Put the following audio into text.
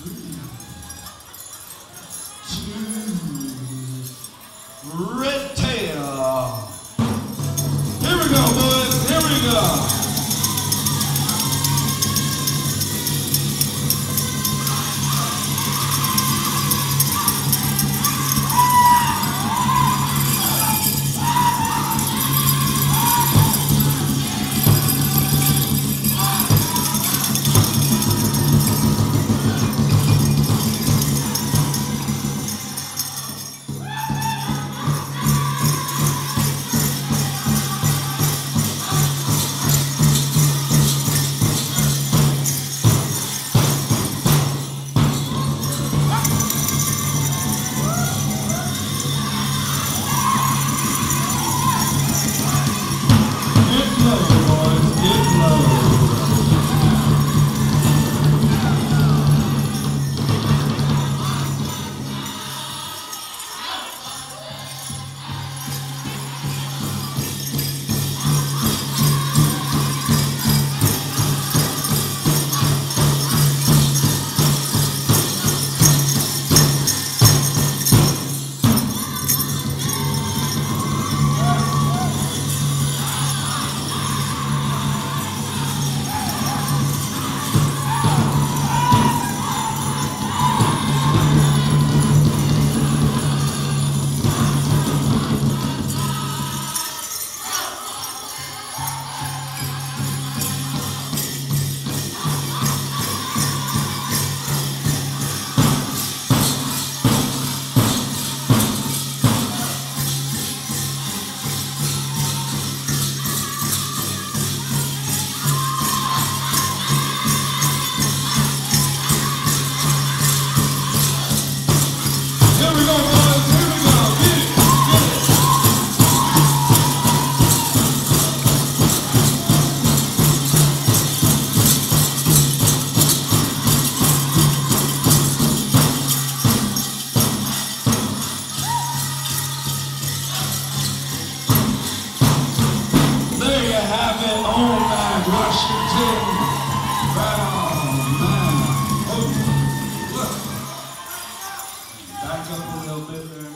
Red Tail. Here we go, boys. Here we go. Back up a little bit there.